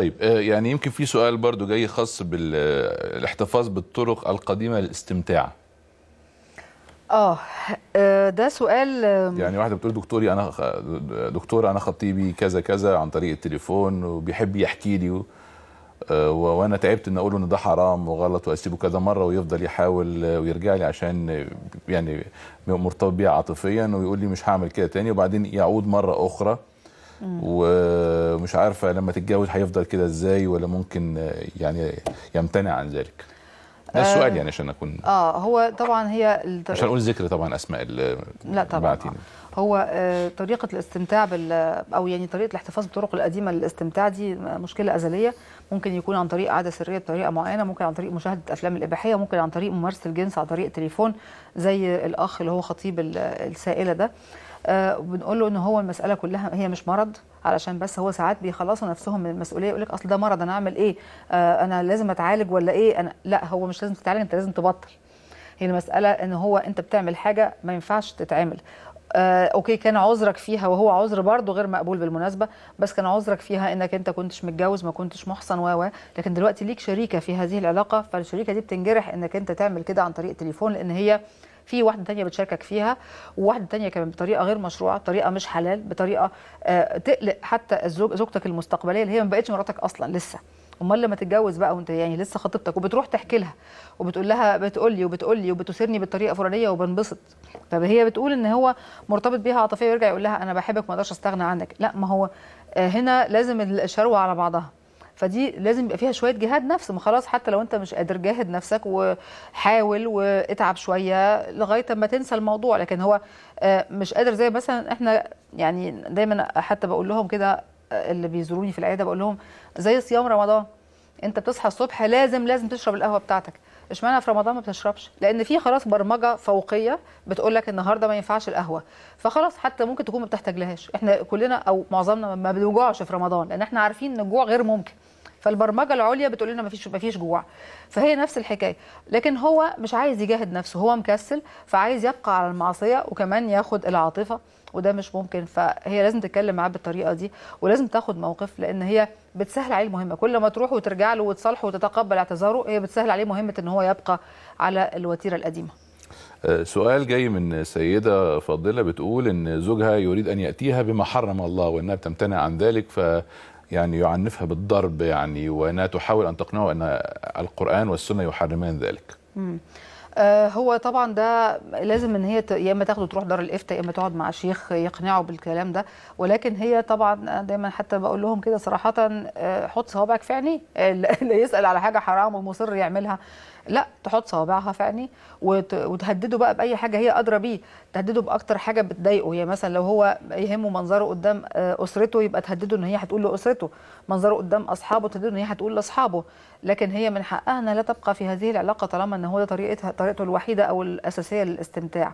طيب آه، يعني يمكن في سؤال برضو جاي خاص بالاحتفاظ بالطرق القديمة للاستمتاع. آه آه، ده سؤال يعني واحدة بتقول دكتوري أنا خ- دكتور أنا خطيبي كذا كذا عن طريق التليفون وبيحب يحكي لي آه، و- وأنا تعبت إن أقول له إن ده حرام وغلط وأسيبه كذا مرة ويفضل يحاول ويرجع لي عشان يعني مرتبط بيها عاطفيا ويقول لي مش هعمل كده تاني وبعدين يعود مرة أخرى ومش عارفة لما تتجوز هيفضل كده إزاي ولا ممكن آه، يعني يمتنع عن ذلك؟ ده السؤال يعني عشان أكون آه هو طبعا هي الط- مش هنقول ذكر طبعا أسماء لا طبعا. بعتين. هو آه، طريقة الاستمتاع بال أو يعني طريقة الاحتفاظ بالطرق القديمة للاستمتاع دي مشكلة أزلية. ممكن يكون عن طريق عادة سرية بطريقة معينة ممكن عن طريق مشاهدة أفلام الإباحية ممكن عن طريق ممارسة الجنس عن طريق التليفون زي الأخ اللي هو خطيب ال- السائلة ده. آه وبنقول له إن هو المسألة كلها هي مش مرض علشان بس هو ساعات بيخلصوا نفسهم من المسؤولية يقول لك أصل ده مرض أنا أعمل إيه؟ آه أنا لازم أتعالج ولا إيه؟ أنا لا هو مش لازم تتعالج أنت لازم تبطل. هي المسألة إن هو أنت بتعمل حاجة ما ينفعش تتعمل. آه، أوكي كان عذرك فيها وهو عذر برضه غير مقبول بالمناسبة بس كان عذرك فيها إنك أنت كنتش متجوز ما كنتش محصن و. لكن دلوقتي ليك شريكة في هذه العلاقة فالشريكة دي بتنجرح إنك أنت تعمل كده عن طريق التليفون لأن هي في واحدة تانية بتشاركك فيها وواحدة تانية كمان بطريقة غير مشروعة بطريقة مش حلال بطريقة آه، تقلق حتى الزوج زوجتك المستقبلية اللي هي ما بقتش مراتك أصلا لسه. أمال لما تتجوز بقى وأنت يعني لسه خطيبتك وبتروح تحكي لها وبتقول لها بتقول لي وبتقول لي وبتثيرني بالطريقة الفلانية وبنبسط. فهي بتقول إن هو مرتبط بيها عاطفيا ويرجع يقول لها أنا بحبك ما أقدرش أستغنى عنك. لا ما هو آه، هنا لازم الشروة على بعضها. فدي لازم يبقى فيها شوية جهاد نفس ما خلاص حتى لو انت مش قادر جاهد نفسك وحاول واتعب شوية لغاية ما تنسى الموضوع. لكن هو آه، مش قادر زي مثلا إحنا يعني دايما حتى بقول لهم كده آه، اللي بيزوروني في العيادة بقول لهم زي صيام رمضان. انت بتصحى الصبح لازم لازم تشرب القهوة بتاعتك. اشمعنى في رمضان ما بتشربش؟ لأن في خلاص برمجة فوقية بتقول لك النهارده ما ينفعش القهوة. فخلاص حتى ممكن تكون ما بتحتاجلهاش. إحنا كلنا أو معظمنا ما بنوجعش في رمضان لأن إحنا عارفين إن الجوع غير ممكن. فالبرمجة العليا بتقول لنا مفيش مفيش جوع. فهي نفس الحكاية. لكن هو مش عايز يجاهد نفسه. هو مكسل فعايز يبقى على المعصية وكمان ياخد العاطفة وده مش ممكن. فهي لازم تتكلم معاه بالطريقة دي ولازم تاخد موقف لأن هي بتسهل عليه المهمة. كل ما تروح وترجع له وتصالحه وتتقبل اعتذاره هي بتسهل عليه مهمة إن هو يبقى على الوتيرة القديمة. آه، سؤال جاي من سيدة فاضلة بتقول إن زوجها يريد أن يأتيها بما حرم الله وإنها بتمتنع عن ذلك. ف يعني يعنفها بالضرب يعني وإنها تحاول أن تقنعه أن القرآن والسنة يحرمان ذلك. آه، هو طبعا ده لازم إن هي يا إما تاخده تروح دار الإفتاء يا إما تقعد مع شيخ يقنعه بالكلام ده. ولكن هي طبعا أنا دايما حتى بقول لهم كده صراحة آه، حط صوابعك في عينيه اللي يسأل على حاجة حرام ومصر يعملها. لا تحط صوابعها في عينيه وت- وتهدده بقى بأي حاجة هي أدرى بيه. تهدده بأكتر حاجة بتضايقه هي مثلا لو هو يهمه منظره قدام آه، أسرته يبقى تهدده إن هي هتقول لأسرته. منظره قدام أصحابه تهدده إن هي هتقول لأصحابه. لكن هي من حقها إنها لا تبقى في هذه العلاقة طالما إن هو طريقتها طريقته الوحيدة أو الأساسية للاستمتاع.